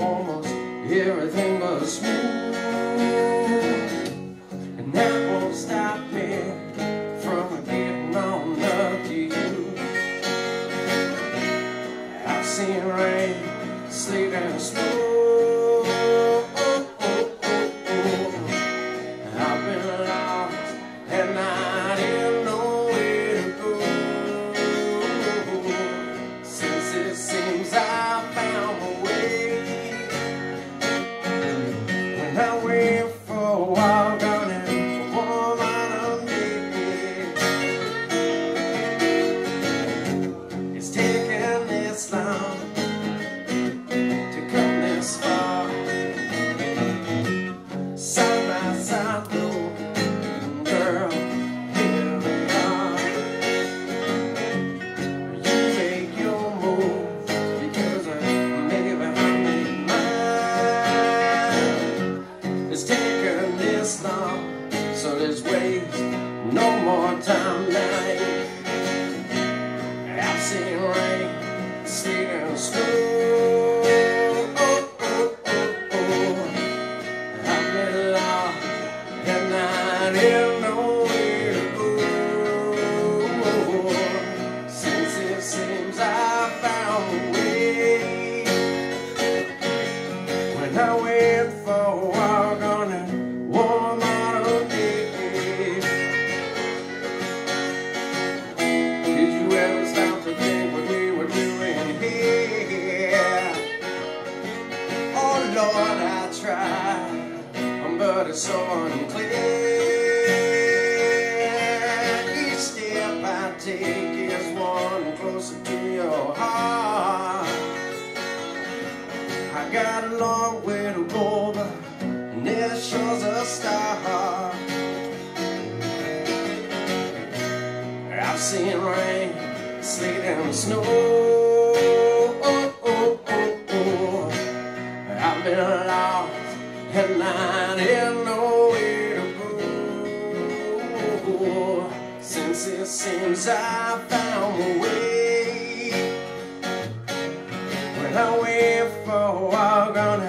almost everything was smooth. And that won't stop me from getting on up to you. I've seen rain sleeping smooth. summertime night. I've seen rain, seen and snow. but it's so unclear. Each step I take is one closer to your heart. I got a long way to go, but never shows a star. I've seen rain, sleet, and snow. I've been and lying Since it seems I found a way When I wait for a while.